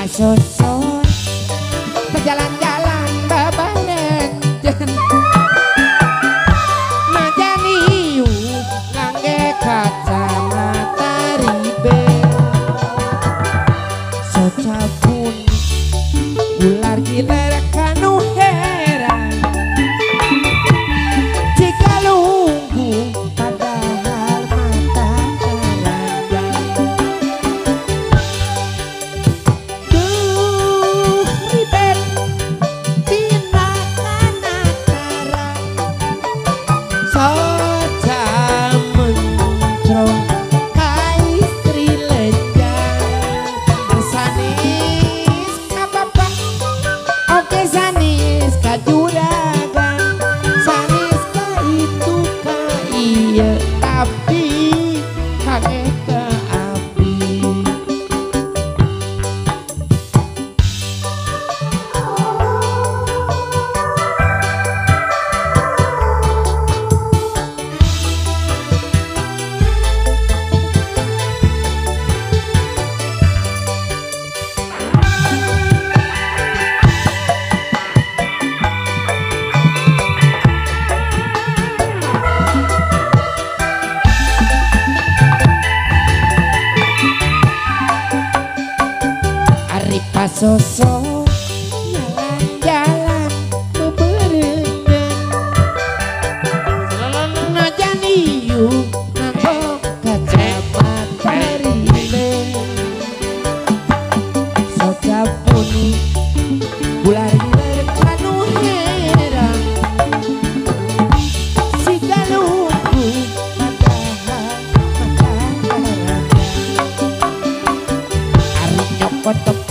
I should so what the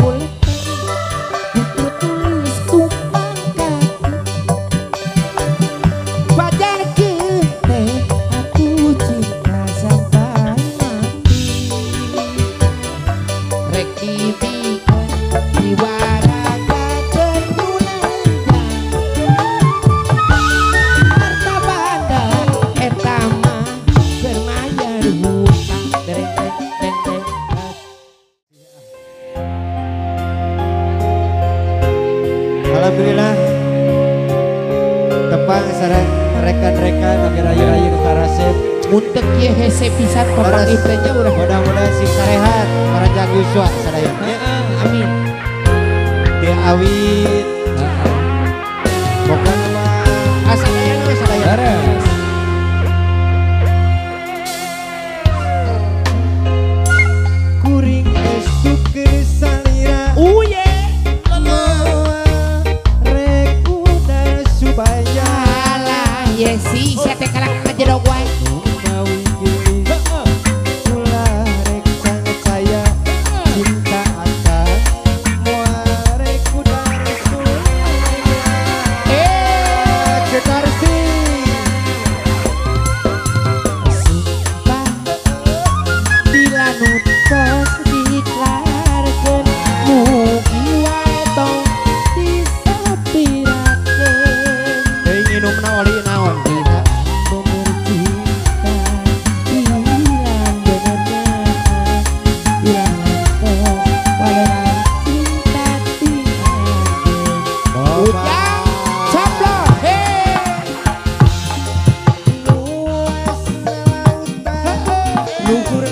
Procura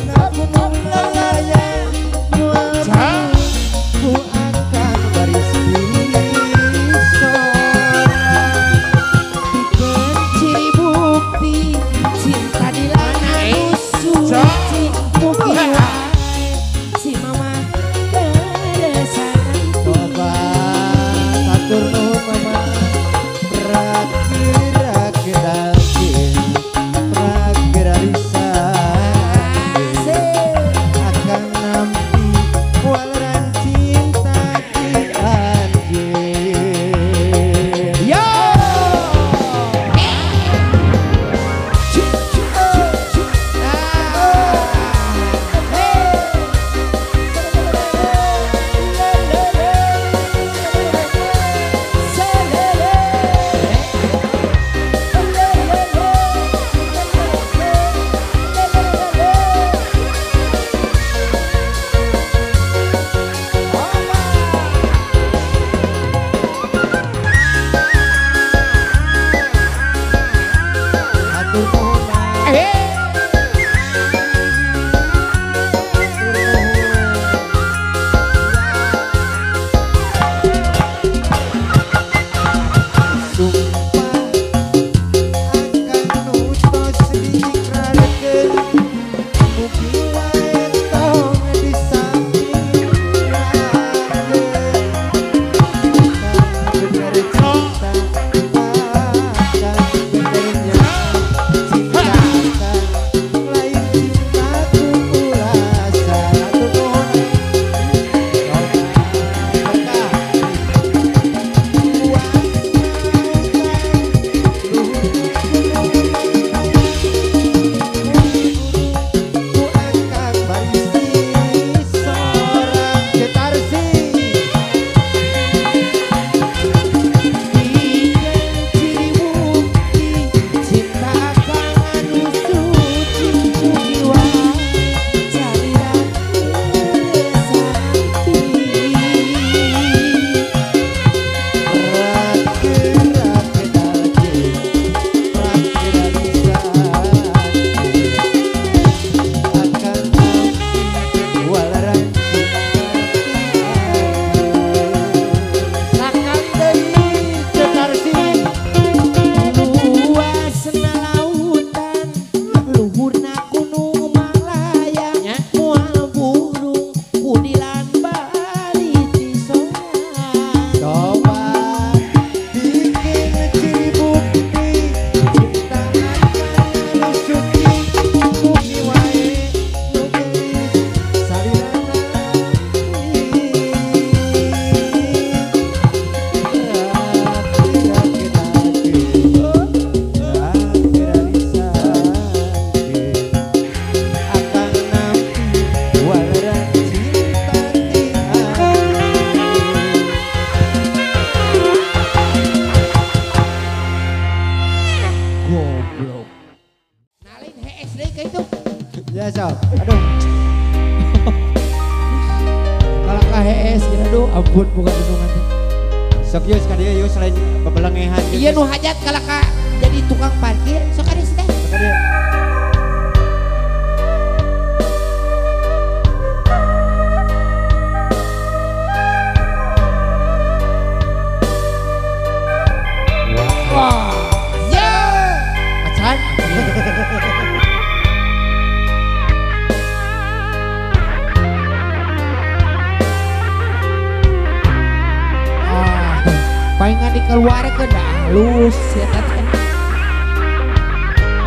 keluarga dah lulus ya kan? tadi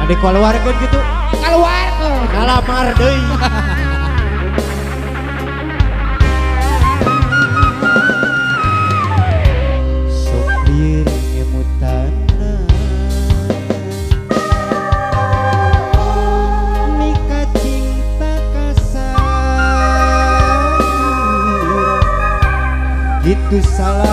ada keluarga gitu. Keluarga. Dalam ardei gitu salah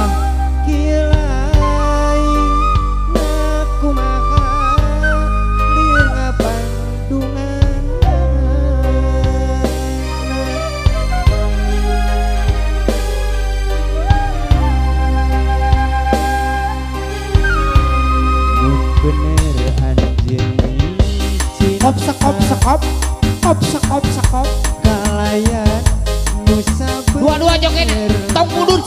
sekop sekop sekop. Sekop sekop sekop. Kalayan nusa dua-dua joget tong mundur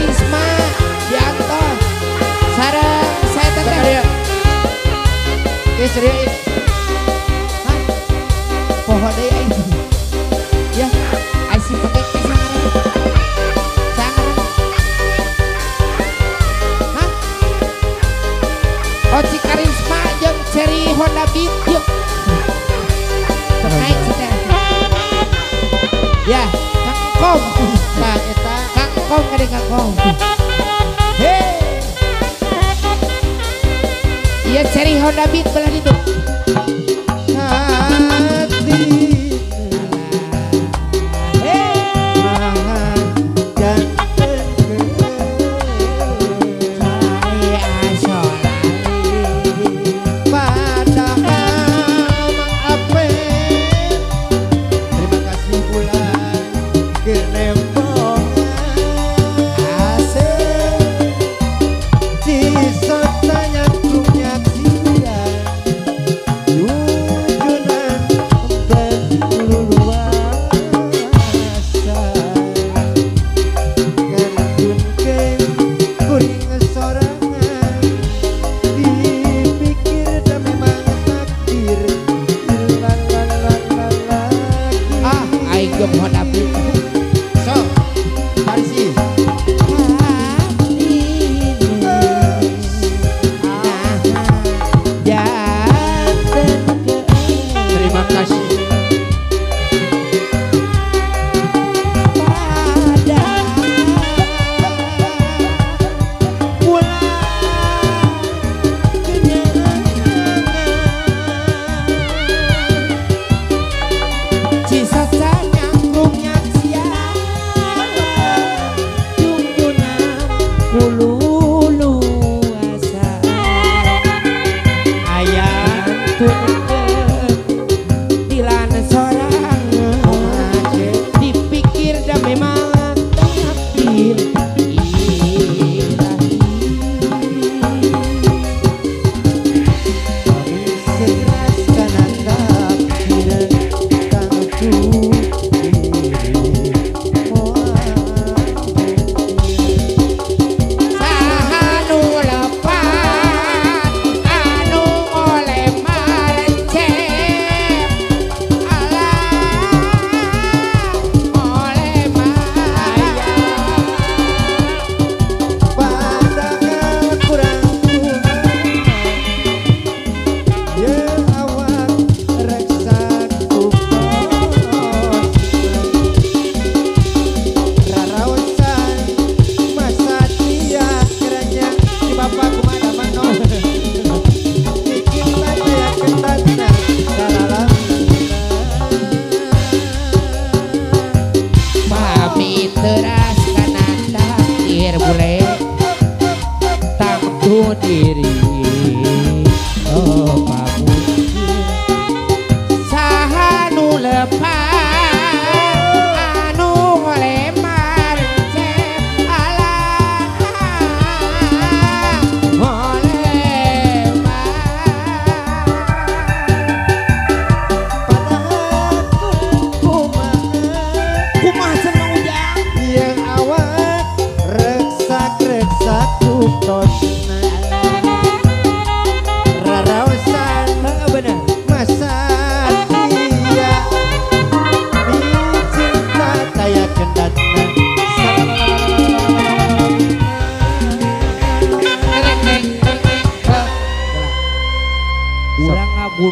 Karisma Dianto sarang saya teteh ya. istri eh. Hah? pohon deh ya. Asyik pakai Oci Karisma jeung Cherry Honda Beat yuk. Terkait Ya, kom. Iya cari Honda Beat belah itu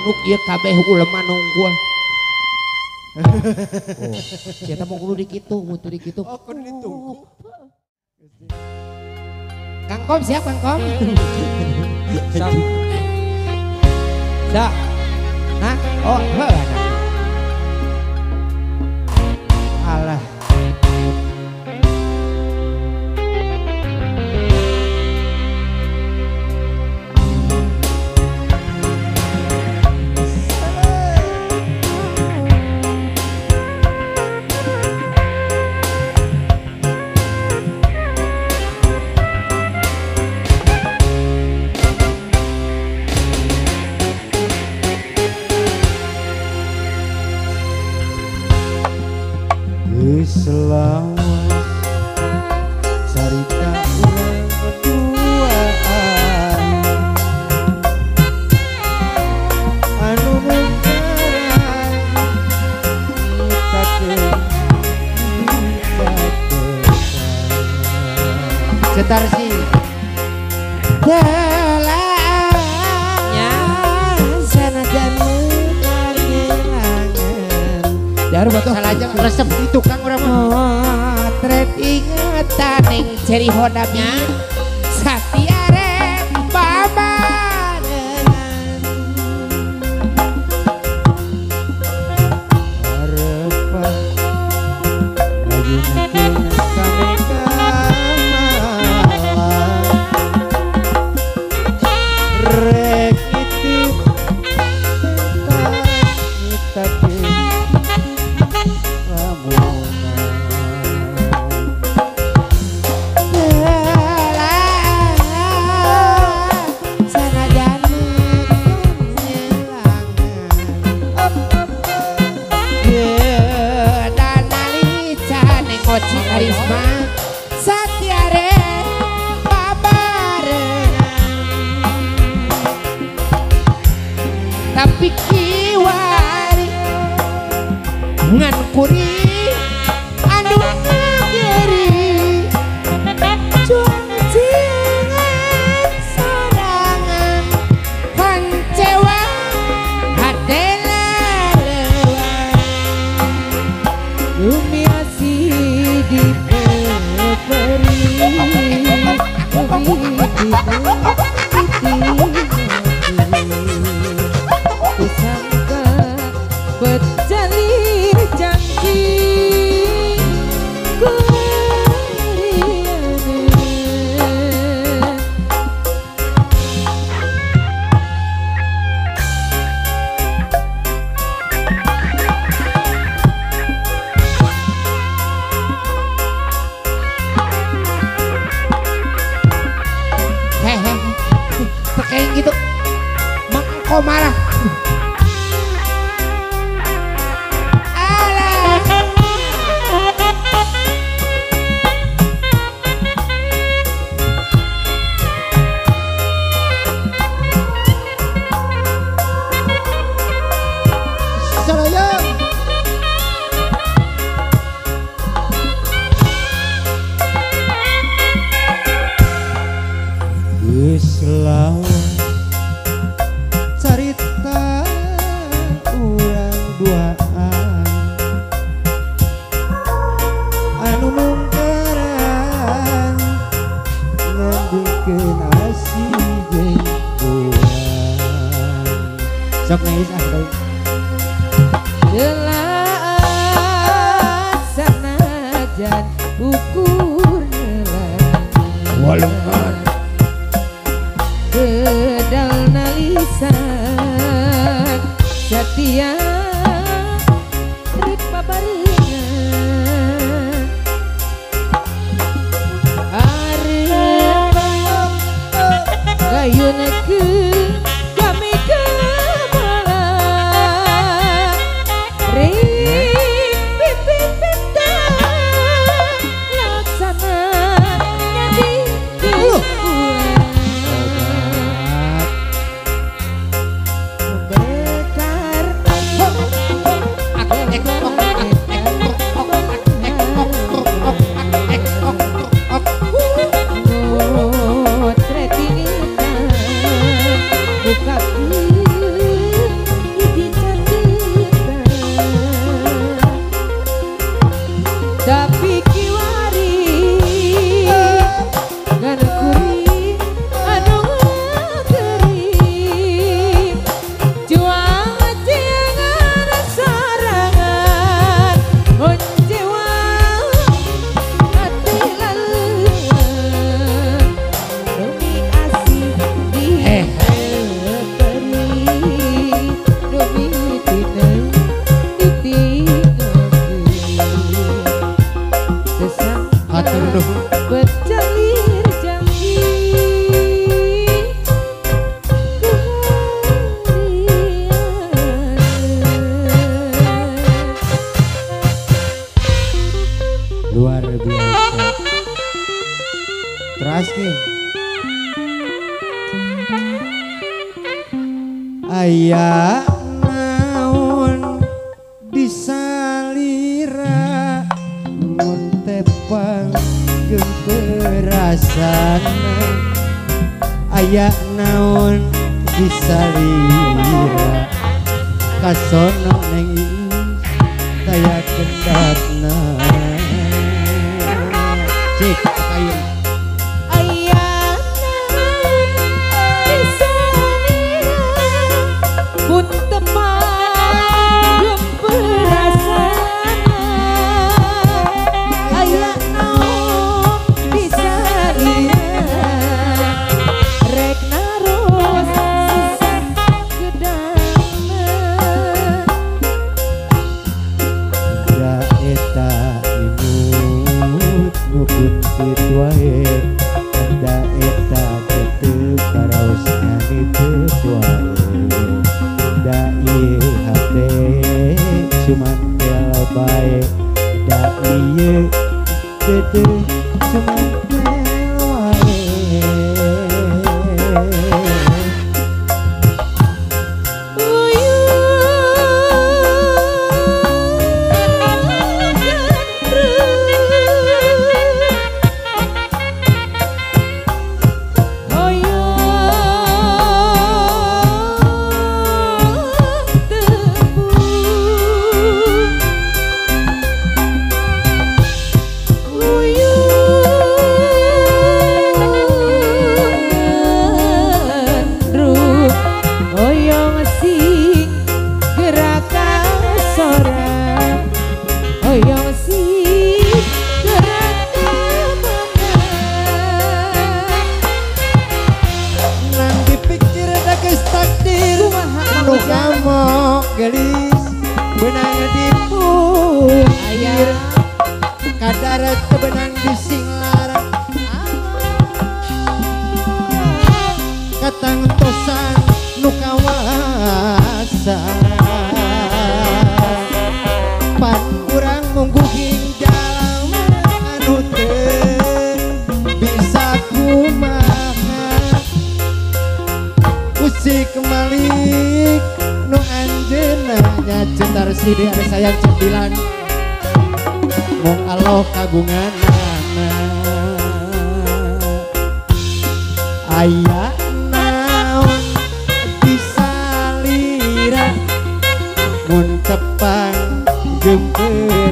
manuk ieu iya kabeh ulama nunggul. Oh. Mau kudu dikitu, kudu dikitu. Oh, kudu ditunggu. Kang Kom siap Kang Kom? Siap. Dah. Nah, oh. Eh, nah. selawas cerita urang berduaan Anu nengkan Kita ke Kita ke Setar sih. Jeriho Nabi yeah. asking. Ayah naon disalira mun tepang gemperasan ayah naon disalira kasono neng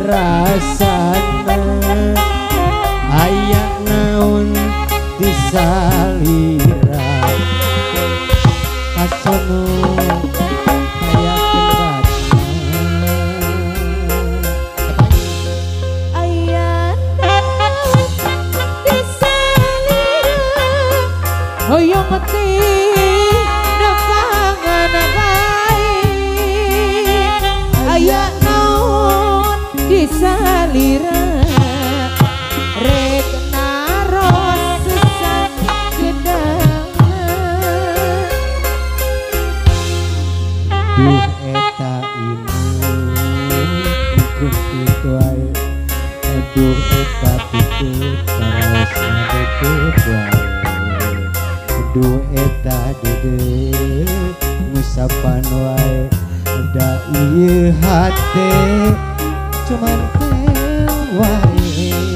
rasa. eta dede musapan wae da ieu hate cuman teu wae